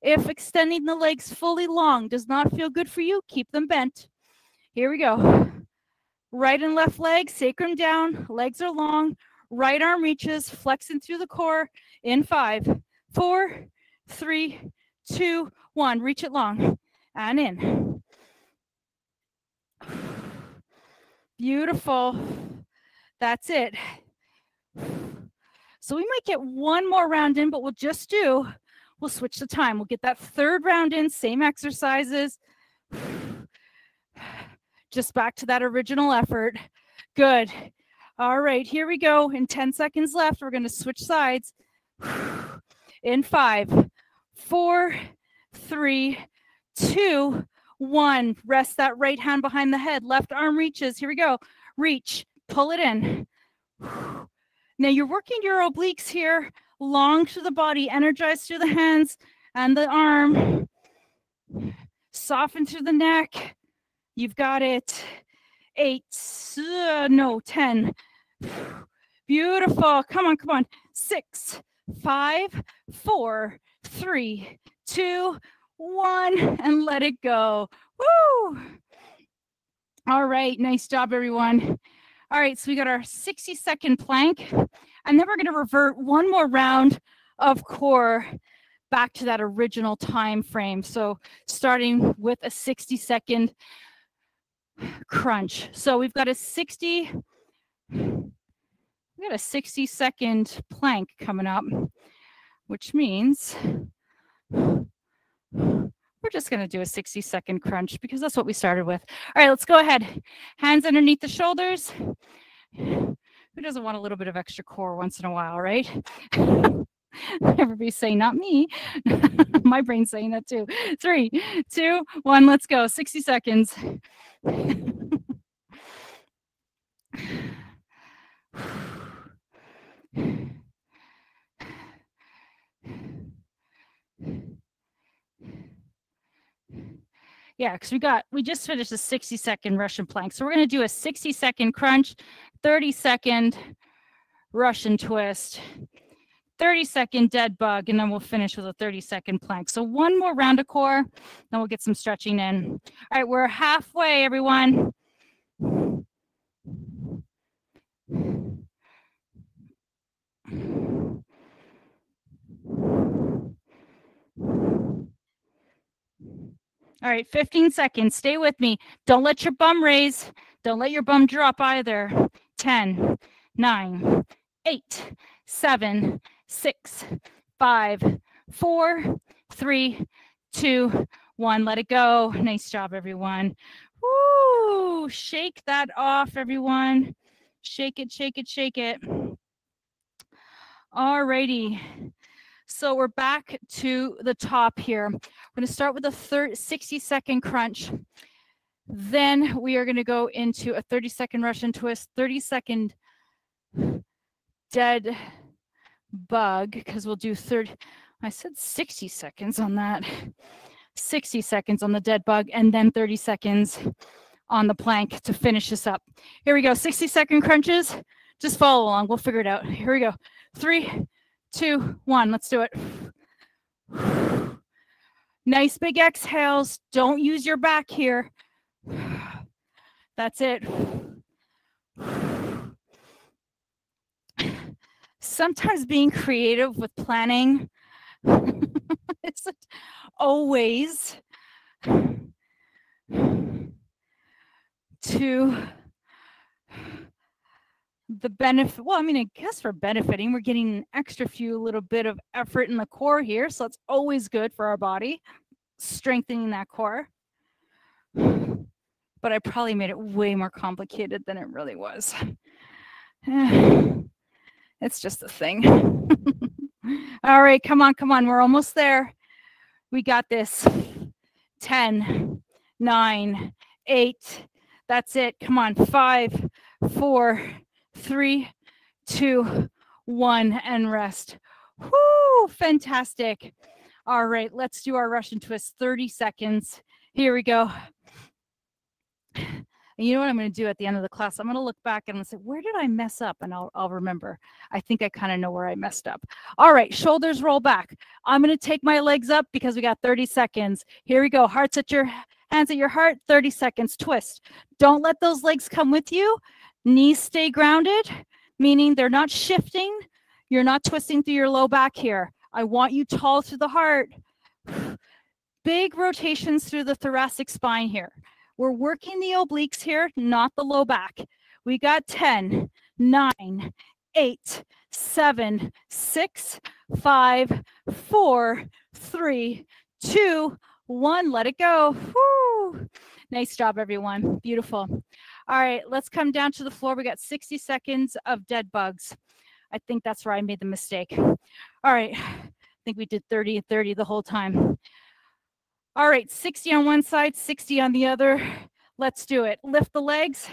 If extending the legs fully long does not feel good for you, keep them bent. Here we go. Right and left leg, sacrum down, legs are long, right arm reaches, flexing through the core in five, four, three, two, one. Reach it long and in. Beautiful. That's it. So we might get one more round in, but we'll just do, we'll switch the time. We'll get that third round in, same exercises just back to that original effort. Good. All right, here we go. In 10 seconds left, we're going to switch sides. In five, four, three, two, one. Rest that right hand behind the head. Left arm reaches. Here we go. Reach, pull it in. Now you're working your obliques here, long to the body, energize through the hands and the arm. Soften through the neck. You've got it. Eight, no, 10. Beautiful. Come on, come on. Six, five, four, three, two, one, and let it go. Woo! All right, nice job, everyone. All right, so we got our 60 second plank, and then we're going to revert one more round of core back to that original time frame. So starting with a 60 second crunch. So we've got a 60, we got a 60 second plank coming up, which means we're just going to do a 60 second crunch because that's what we started with. All right, let's go ahead. Hands underneath the shoulders. Who doesn't want a little bit of extra core once in a while, right? Everybody's saying, not me. My brain's saying that too. Three, two, one, let's go. 60 seconds. Yeah, because we got, we just finished a 60 second Russian plank. So we're going to do a 60 second crunch, 30 second Russian twist, 30 second dead bug, and then we'll finish with a 30 second plank. So one more round of core, then we'll get some stretching in. All right, we're halfway, everyone. All right, 15 seconds. Stay with me. Don't let your bum raise. Don't let your bum drop either. 10, 9, 8, 7, six, five, four, three, two, one. Let it go. Nice job, everyone. Woo! Shake that off, everyone. Shake it, shake it, shake it. All righty. So we're back to the top here. We're going to start with a third 60 second crunch. Then we are going to go into a 30 second Russian twist, 30 second dead bug because we'll do 30 i said 60 seconds on that 60 seconds on the dead bug and then 30 seconds on the plank to finish this up here we go 60 second crunches Just follow along. We'll figure it out. Here we go. Three, two, one. Let's do it. Nice big exhales. Don't use your back here. That's it. Sometimes being creative with planning isn't always to the benefit well i mean i guess for benefiting we're getting an extra few little bit of effort in the core here so it's always good for our body strengthening that core. But i probably made it way more complicated than it really was it's just a thing. All right come on come on. We're almost there. We got this. 10 9 8 that's it. Come on. Five four three, two, one, and rest. Whoo, fantastic. All right, let's do our Russian twist, 30 seconds. Here we go. And you know what I'm going to do at the end of the class? I'm going to look back and say, where did I mess up? And I'll, I'll remember. I think I kind of know where I messed up. All right, shoulders roll back. I'm going to take my legs up because we got 30 seconds. Here we go. Hearts at your hands at your heart, 30 seconds. Twist. Don't let those legs come with you. Knees stay grounded, meaning they're not shifting. You're not twisting through your low back here. I want you tall through the heart. Big rotations through the thoracic spine here. We're working the obliques here, not the low back. We got 10, 9, 8, 7, 6, 5, 4, 3, 2, 1. Let it go. Woo. Nice job, everyone. Beautiful. All right, let's come down to the floor. We got 60 seconds of dead bugs. I think that's where I made the mistake. All right, I think we did 30 and 30 the whole time. All right, 60 on one side, 60 on the other. Let's do it. Lift the legs.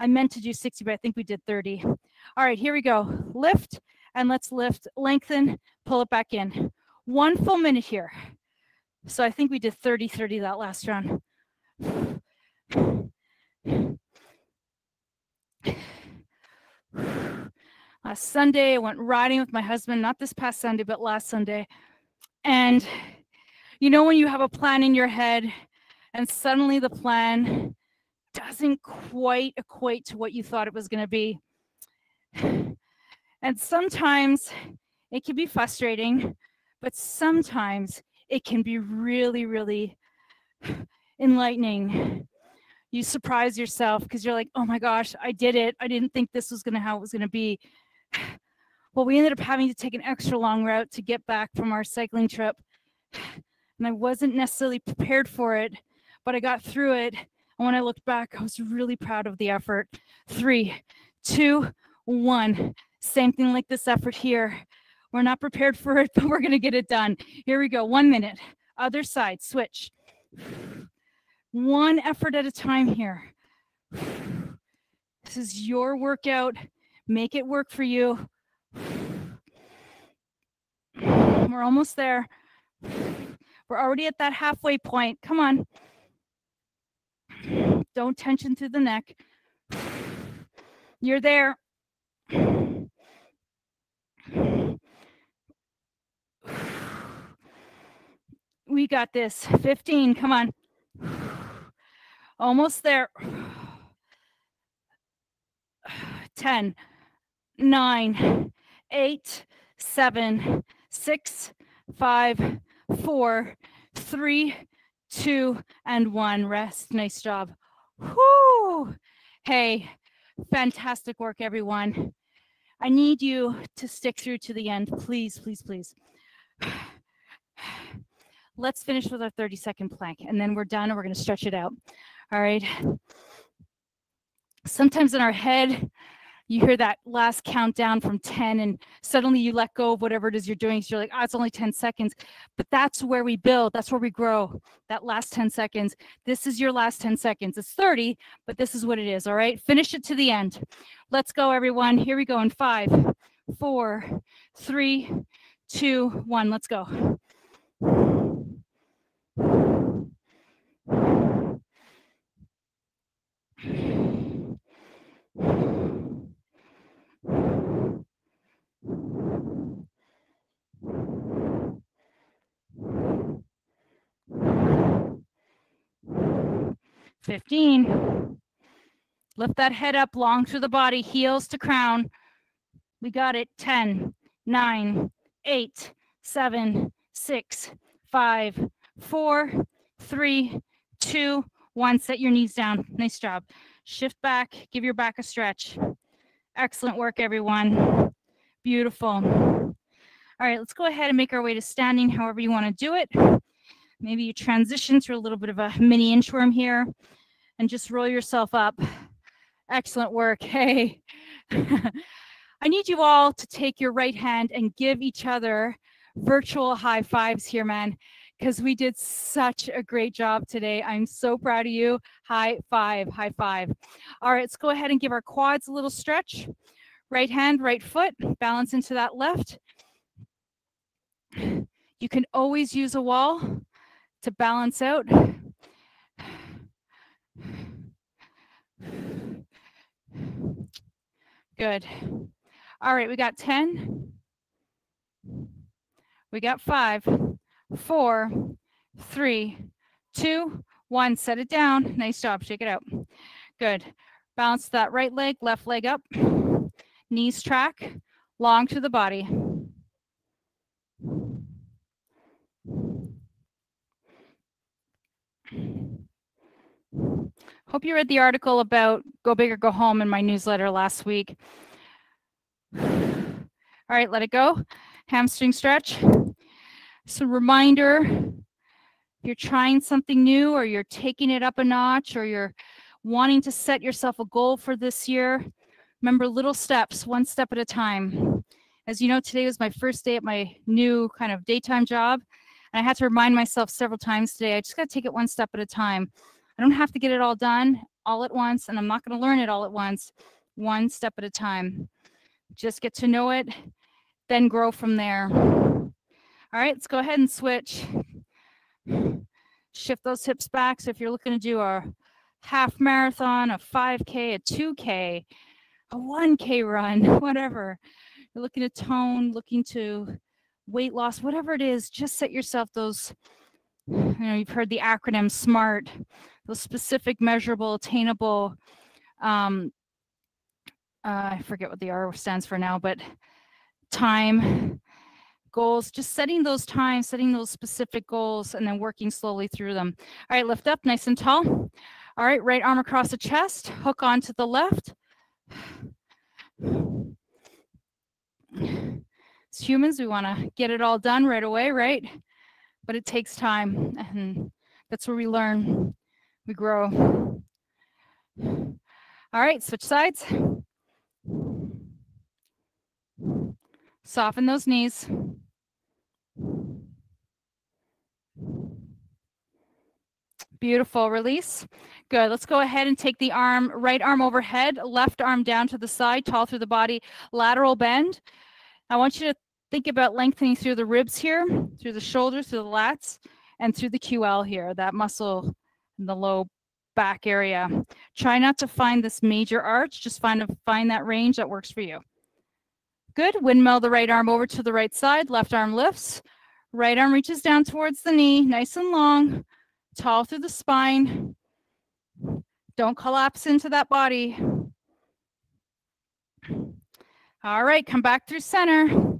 I meant to do 60, but I think we did 30. All right, here we go. Lift, and let's lift, lengthen, pull it back in. One full minute here. So I think we did 30, 30 that last round. Last Sunday, I went riding with my husband, not this past Sunday, but last Sunday. And you know, when you have a plan in your head and suddenly the plan doesn't quite equate to what you thought it was going to be. And sometimes it can be frustrating, but sometimes it can be really, really enlightening you surprise yourself because you're like, oh my gosh, I did it. I didn't think this was gonna how it was gonna be. Well, we ended up having to take an extra long route to get back from our cycling trip. And I wasn't necessarily prepared for it, but I got through it. And when I looked back, I was really proud of the effort. Three, two, one. Same thing like this effort here. We're not prepared for it, but we're going to get it done. Here we go. One minute. Other side, switch one effort at a time here. This is your workout. Make it work for you. We're almost there. We're already at that halfway point. Come on. Don't tension through the neck. You're there. We got this. 15. Come on. Almost there. 10, 9, 8, 7, 6, 5, 4, 3, 2, and 1. Rest. Nice job. Whoo! Hey, fantastic work, everyone. I need you to stick through to the end. Please, please, please. Let's finish with our 30 second plank and then we're done and we're going to stretch it out. All right. Sometimes in our head, you hear that last countdown from 10 and suddenly you let go of whatever it is you're doing. So you're like, oh, it's only 10 seconds. But that's where we build. That's where we grow. That last 10 seconds. This is your last 10 seconds. It's 30, but this is what it is. All right. Finish it to the end. Let's go, everyone. Here we go in five, four, three, two, one. Let's go. 15. Lift that head up long through the body, heels to crown. We got it. 10, 9, 8, 7, 6, 5, 4, 3, 2, 1. Set your knees down. Nice job. Shift back. Give your back a stretch. Excellent work, everyone. Beautiful. All right, let's go ahead and make our way to standing however you want to do it. Maybe you transition through a little bit of a mini inchworm here and just roll yourself up. Excellent work. Hey. I need you all to take your right hand and give each other virtual high fives here, man, because we did such a great job today. I'm so proud of you. High five, high five. All right, let's go ahead and give our quads a little stretch. Right hand, right foot, balance into that left. You can always use a wall to balance out. Good. All right, we got 10. We got five, four, three, two, one. Set it down. Nice job. Shake it out. Good. Balance that right leg, left leg up. Knees track, long to the body. Hope you read the article about Go Big or Go Home in my newsletter last week. All right, let it go. Hamstring stretch. So reminder, if you're trying something new or you're taking it up a notch or you're wanting to set yourself a goal for this year, remember little steps, one step at a time. As you know, today was my first day at my new kind of daytime job. And I had to remind myself several times today, I just got to take it one step at a time. I don't have to get it all done all at once, and I'm not going to learn it all at once, one step at a time. Just get to know it, then grow from there. All right, let's go ahead and switch. Shift those hips back. So if you're looking to do a half marathon, a 5K, a 2K, a 1K run, whatever, you're looking to tone, looking to weight loss, whatever it is, just set yourself those. You know, you've heard the acronym SMART, those specific, measurable, attainable um, uh, I forget what the R stands for now, but time goals, just setting those times, setting those specific goals, and then working slowly through them. All right, lift up nice and tall. All right, right arm across the chest, hook on to the left. As humans, we want to get it all done right away, right? But it takes time, and that's where we learn, we grow. All right, switch sides. Soften those knees. Beautiful. Release. Good. Let's go ahead and take the arm, right arm overhead, left arm down to the side, tall through the body, lateral bend. I want you to think about lengthening through the ribs here, through the shoulders, through the lats, and through the QL here, that muscle in the low back area. Try not to find this major arch, just find, a, find that range that works for you. Good. Windmill the right arm over to the right side. Left arm lifts. Right arm reaches down towards the knee, nice and long, tall through the spine. Don't collapse into that body. All right, come back through center.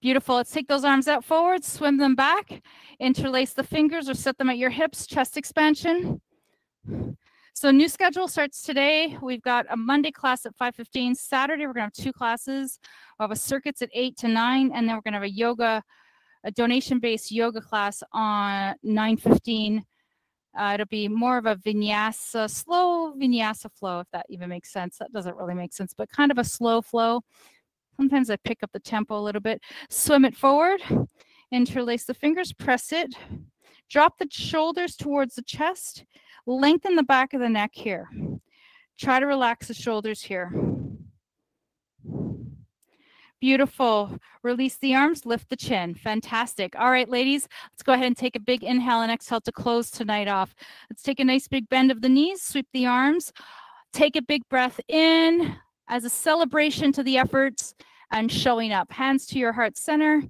Beautiful. Let's take those arms out forward, swim them back, interlace the fingers or set them at your hips, chest expansion. So new schedule starts today. We've got a Monday class at 5.15. Saturday, we're going to have two classes. We'll have a circuits at 8 to 9, and then we're going to have a yoga, a donation-based yoga class on 9.15. Uh, it'll be more of a vinyasa, slow vinyasa flow, if that even makes sense. That doesn't really make sense, but kind of a slow flow. Sometimes I pick up the tempo a little bit. Swim it forward, interlace the fingers, press it, drop the shoulders towards the chest, Lengthen the back of the neck here. Try to relax the shoulders here. Beautiful. Release the arms, lift the chin. Fantastic. All right, ladies, let's go ahead and take a big inhale and exhale to close tonight off. Let's take a nice big bend of the knees, sweep the arms, take a big breath in as a celebration to the efforts and showing up. Hands to your heart center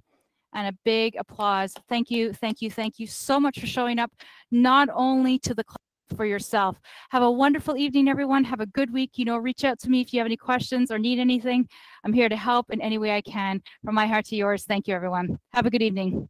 and a big applause. Thank you, thank you, thank you so much for showing up, not only to the for yourself. Have a wonderful evening, everyone. Have a good week. You know, reach out to me if you have any questions or need anything. I'm here to help in any way I can. From my heart to yours, thank you, everyone. Have a good evening.